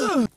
Ugh.